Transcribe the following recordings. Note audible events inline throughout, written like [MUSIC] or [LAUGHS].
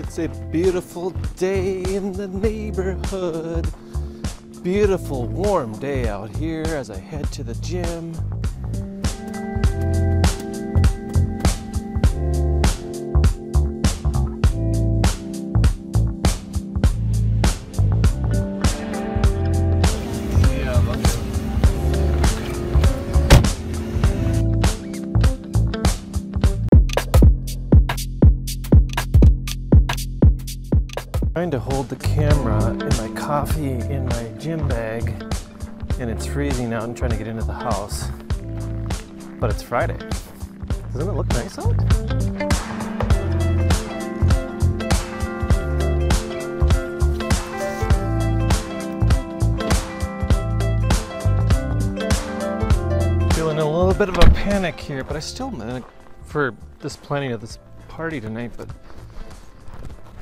It's a beautiful day in the neighborhood. Beautiful warm day out here as I head to the gym. Trying to hold the camera and my coffee in my gym bag, and it's freezing out and trying to get into the house. But it's Friday. Doesn't it look nice out? Feeling a little bit of a panic here, but I still uh, for this planning of this party tonight, but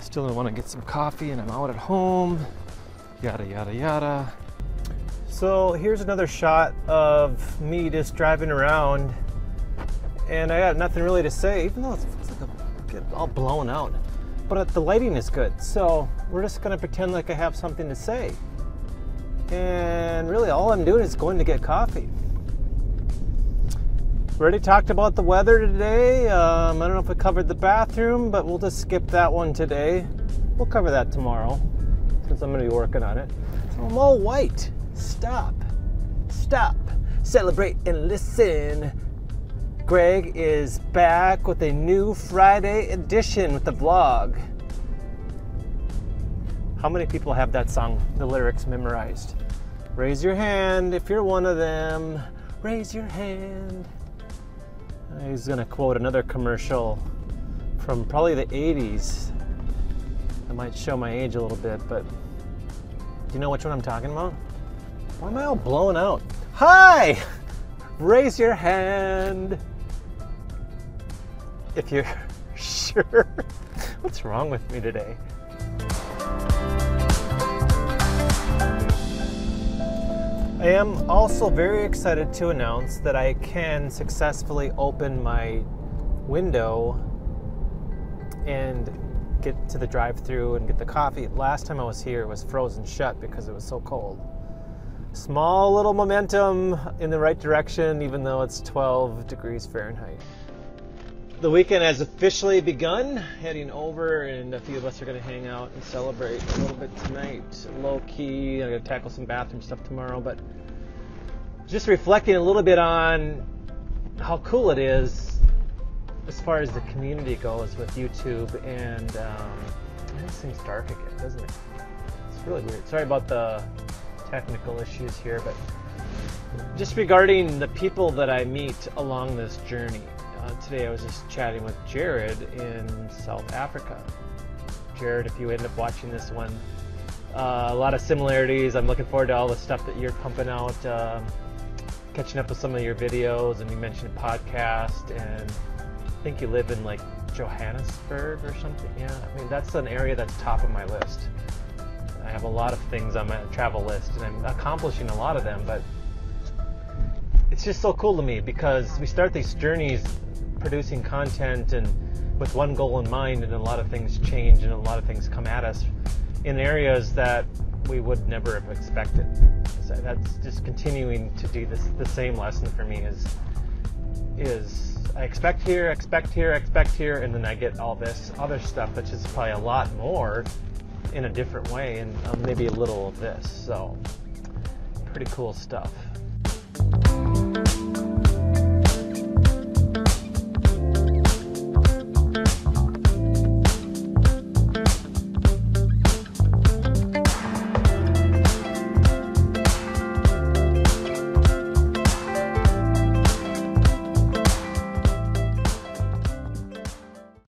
still want to get some coffee and I'm out at home, yada yada yada. So here's another shot of me just driving around and I got nothing really to say, even though it's, like a, all blown out. But the lighting is good, so we're just gonna pretend like I have something to say. And really all I'm doing is going to get coffee. We already talked about the weather today. Um, I don't know if we covered the bathroom, but we'll just skip that one today. We'll cover that tomorrow since I'm going to be working on it. I'm all white. Stop. Stop. Celebrate and listen. Greg is back with a new Friday edition with the vlog. How many people have that song, the lyrics memorized? Raise your hand if you're one of them. Raise your hand. He's gonna quote another commercial from probably the 80s. I might show my age a little bit, but do you know which one I'm talking about? Why am I all blown out? Hi! Raise your hand if you're [LAUGHS] sure. What's wrong with me today? I am also very excited to announce that I can successfully open my window and get to the drive through and get the coffee. Last time I was here, it was frozen shut because it was so cold. Small little momentum in the right direction, even though it's 12 degrees Fahrenheit. The weekend has officially begun. Heading over, and a few of us are going to hang out and celebrate a little bit tonight. Low key. I'm going to tackle some bathroom stuff tomorrow, but just reflecting a little bit on how cool it is as far as the community goes with YouTube. And um, it seems dark again, doesn't it? It's really weird. Sorry about the technical issues here, but just regarding the people that I meet along this journey. Uh, today I was just chatting with Jarrod in South Africa. Jarrod, if you end up watching this one, uh, a lot of similarities. I'm looking forward to all the stuff that you're pumping out, uh, catching up with some of your videos. And you mentioned a podcast, and I think you live in like Johannesburg or something. Yeah, I mean that's an area that's top of my list. I have a lot of things on my travel list, and I'm accomplishing a lot of them, but it's just so cool to me because we start these journeys producing content and with one goal in mind, and a lot of things change and a lot of things come at us in areas that we would never have expected. So that's just continuing to do this. The same lesson for me is is I expect here, expect here, expect here, and then I get all this other stuff, which is probably a lot more in a different way, and um, maybe a little of this. So pretty cool stuff.